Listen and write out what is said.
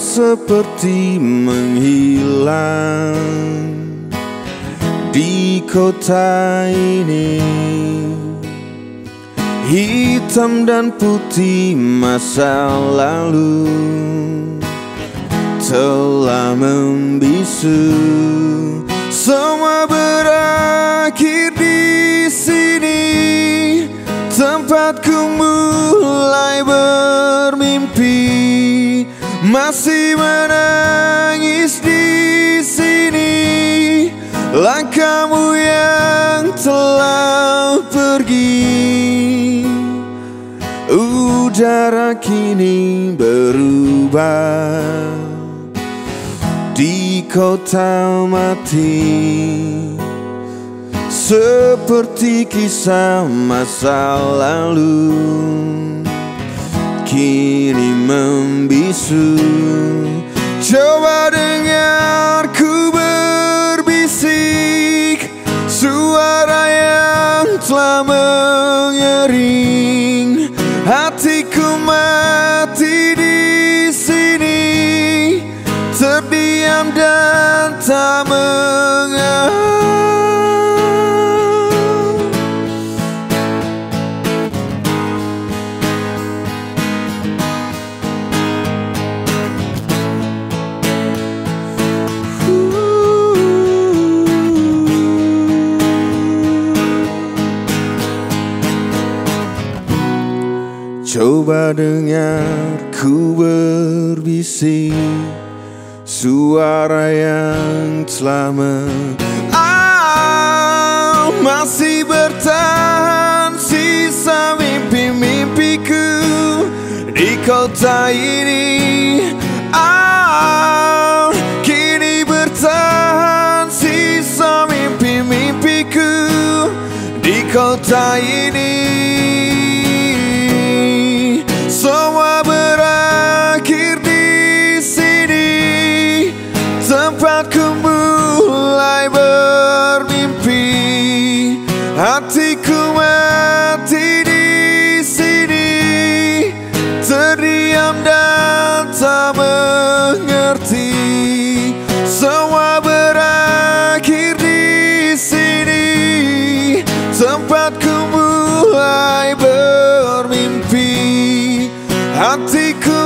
seperti menghilang di kota ini. Hitam dan putih masa lalu telah membisu. Semua berakhir di sini. Tempatku mulai bermimpi Masih menangis di sini. Langkahmu yang telah pergi. Udara kini berubah. Di kota mati. Seperti kisah masa lalu. Kini membisu Coba dengarku berbisik Suara yang telah mengering. Hatiku mati di sini Terdiam dan tak Coba dengar ku berbisik Suara yang telah men ah, Masih bertahan sisa mimpi-mimpiku Di kota ini. Ah, Kini bertahan sisa mimpi-mimpiku Di kota ini Hatiku mati di sini. Terdiam dan tak mengerti Semua berakhir di sini. Tempatku mulai bermimpi. Hatiku